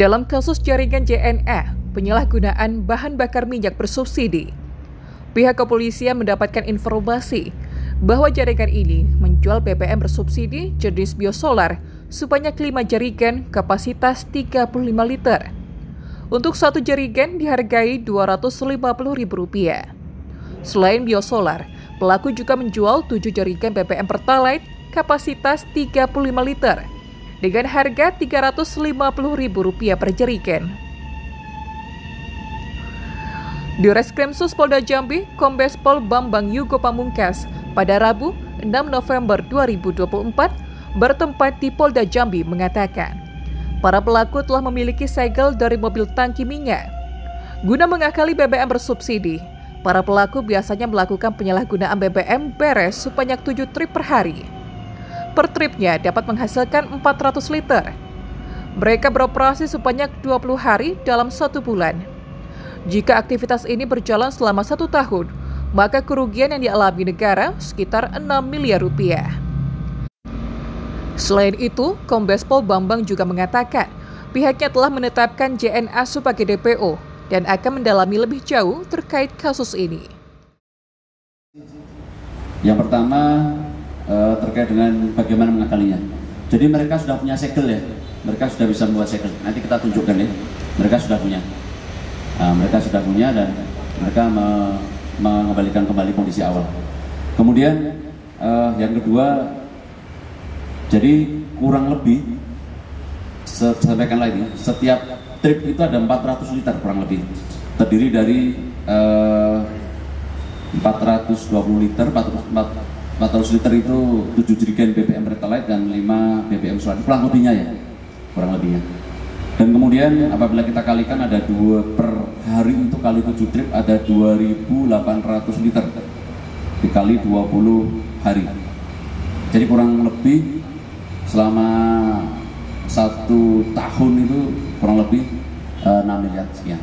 Dalam kasus jaringan JNE, penyalahgunaan bahan bakar minyak bersubsidi, pihak kepolisian mendapatkan informasi bahwa jaringan ini menjual BBM bersubsidi jenis biosolar sebanyak 5 jaringan kapasitas 35 liter. Untuk satu jaringan dihargai Rp250.000. Selain biosolar, pelaku juga menjual 7 jaringan BBM Pertalite kapasitas 35 liter dengan harga Rp350.000 per jerigen. Di Reskrimsus Polda Jambi, Kombes Pol Bambang Yugo Pamungkas pada Rabu 6 November 2024 bertempat di Polda Jambi mengatakan, para pelaku telah memiliki segel dari mobil tangki minyak. Guna mengakali BBM bersubsidi, para pelaku biasanya melakukan penyalahgunaan BBM beres sebanyak 7 trip per hari per tripnya dapat menghasilkan 400 liter. Mereka beroperasi sebanyak 20 hari dalam satu bulan. Jika aktivitas ini berjalan selama satu tahun, maka kerugian yang dialami negara sekitar 6 miliar rupiah. Selain itu, Kombes Pol Bambang juga mengatakan pihaknya telah menetapkan JNA sebagai DPO dan akan mendalami lebih jauh terkait kasus ini. Yang pertama, uh, terkait dengan bagaimana mengakalinya. Jadi mereka sudah punya segel ya, mereka sudah bisa membuat segel. Nanti kita tunjukkan ya, mereka sudah punya. Uh, mereka sudah punya dan mereka me mengembalikan kembali kondisi awal. Kemudian uh, yang kedua, jadi kurang lebih sampaikan lagi, setiap trip itu ada 400 liter kurang lebih, terdiri dari uh, 420 liter, 400, 400 liter itu 7 jerigen BBM Pertalite dan 5 BBM solar kurang lebihnya ya kurang lebihnya. Dan kemudian apabila kita kalikan ada dua per hari itu kali 7 trip ada 2800 liter dikali 20 hari. Jadi kurang lebih selama satu tahun itu kurang lebih uh, 6 miliar sekian.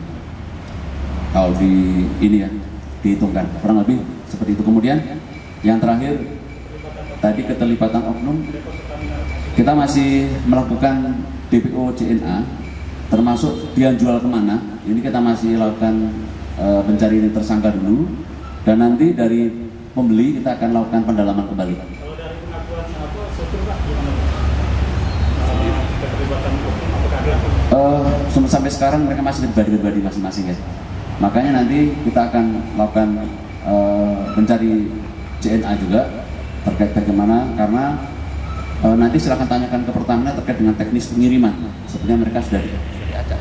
Kalau di ini ya dihitungkan kurang lebih seperti itu. Kemudian yang terakhir, tadi keterlibatan oknum, kita masih melakukan DPO CNA, termasuk dia jual ke mana, ini kita masih lakukan e, mencari tersangka dulu, dan nanti dari pembeli kita akan lakukan pendalaman kembali. Kalau dari pengakuan apa, sopir Pak, gimana? Keterlibatan oknum, apakah ada? Uh, sampai sekarang mereka masih pribadi-pribadi masing-masing ya. Makanya nanti kita akan lakukan uh, mencari JNA juga terkait bagaimana karena e, nanti silahkan tanyakan ke Pertamina terkait dengan teknis pengiriman. Sebenarnya mereka sudah diajak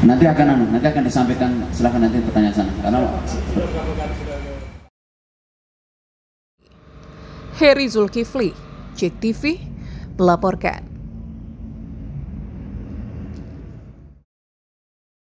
nanti akan anu, nanti akan disampaikan. Silahkan nanti pertanyaan sana. Karena Heri Zulkifli, JTV melaporkan.